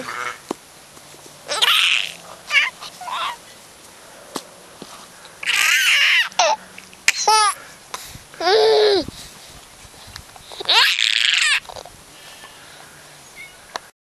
Hello.